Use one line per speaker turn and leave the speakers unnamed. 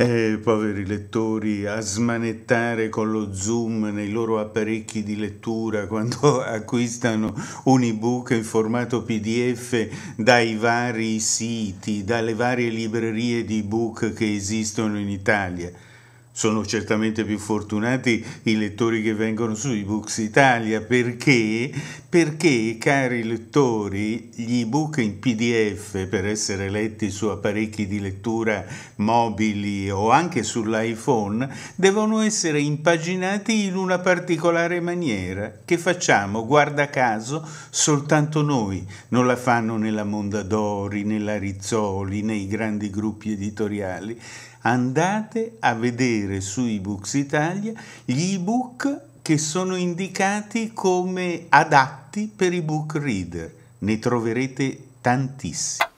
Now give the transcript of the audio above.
Eh, poveri lettori, a smanettare con lo zoom nei loro apparecchi di lettura quando acquistano un ebook in formato PDF dai vari siti, dalle varie librerie di ebook che esistono in Italia. Sono certamente più fortunati i lettori che vengono su eBooks Italia. Perché, perché, cari lettori, gli ebook in PDF per essere letti su apparecchi di lettura mobili o anche sull'iPhone devono essere impaginati in una particolare maniera. Che facciamo, guarda caso, soltanto noi. Non la fanno nella Mondadori, nella Rizzoli, nei grandi gruppi editoriali andate a vedere su eBooks Italia gli ebook che sono indicati come adatti per i book reader. Ne troverete tantissimi.